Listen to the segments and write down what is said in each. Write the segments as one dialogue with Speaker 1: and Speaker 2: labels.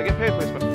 Speaker 1: I get paid for this one.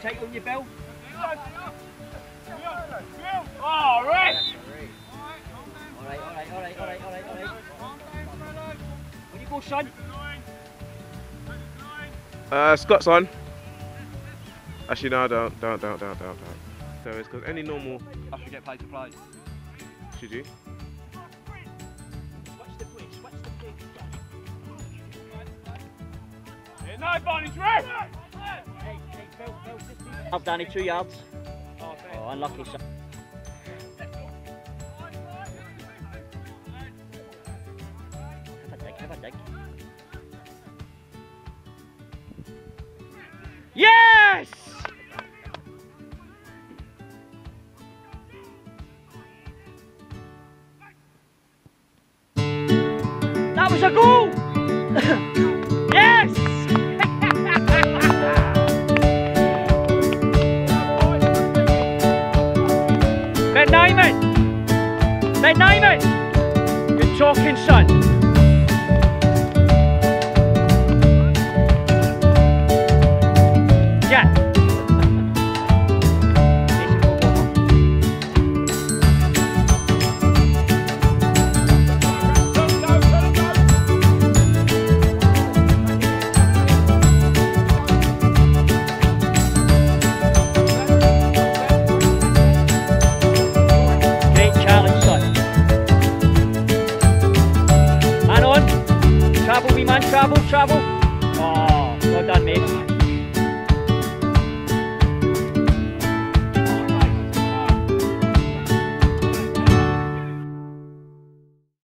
Speaker 1: Tight on your bill.
Speaker 2: Oh, right.
Speaker 1: Alright, alright, alright, alright, alright, alright. When you go, son.
Speaker 3: Uh, Scott's on. Actually, no, don't, don't, don't, don't, don't, don't. So it's because any normal.
Speaker 2: I should get play to play.
Speaker 3: Should you?
Speaker 1: Switch the place, switch the place.
Speaker 2: No advantage, right?
Speaker 1: Up, Danny, two yards. Oh, unlucky, a. Yes! That was a goal! yes! Nyman! Ben Nyman! Good talking, son. travel